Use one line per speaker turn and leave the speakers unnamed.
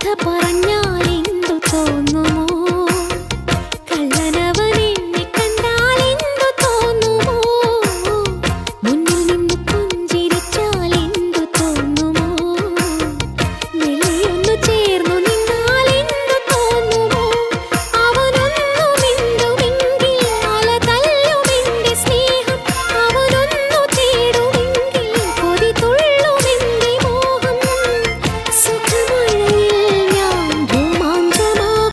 കഥ പറഞ്ഞാലേ